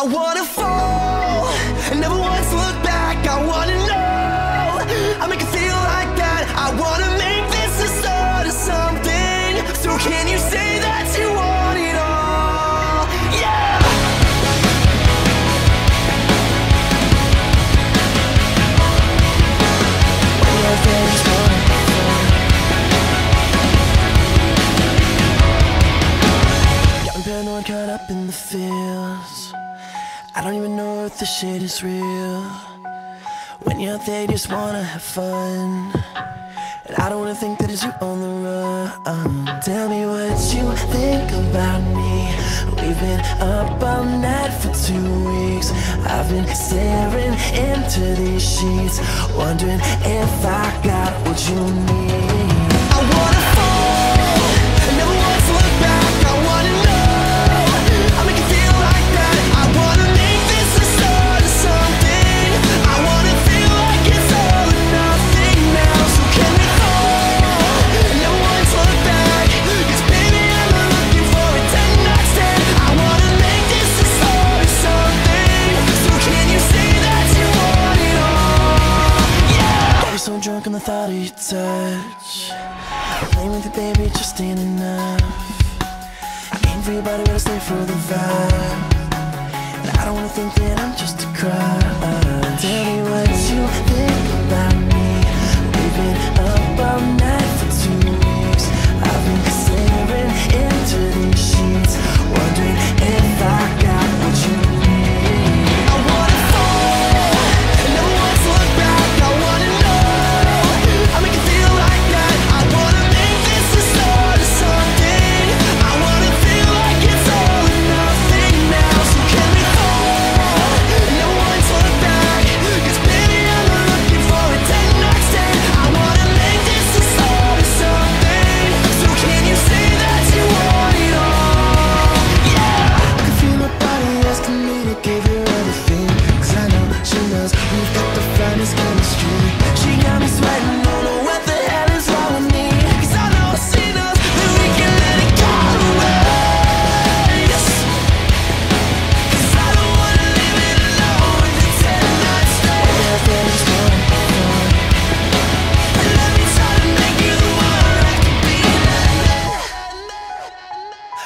I wanna fall and never once look back. I wanna know I make it feel like that. I wanna make this the start of something. So can you say that you want it all? Yeah. When your friends wanna have fun. Got me paranoid, caught up in the feels. I don't even know if the shit is real. When you're out there, you just wanna have fun. And I don't wanna think that it's you on the run. Tell me what you think about me. We've been up all night for two weeks. I've been staring into these sheets, wondering if I got Thought of your touch. Lately the baby just ain't enough. Ain't for your body, but I stay for the vibe. And I don't wanna think that I'm just a crush. Tell me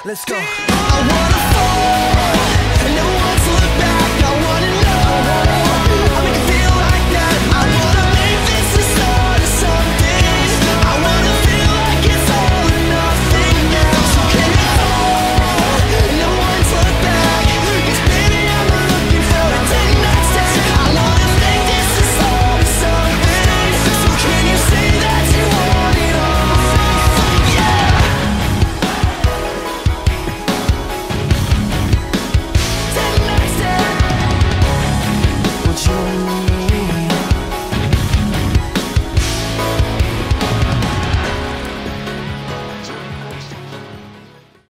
Let's go.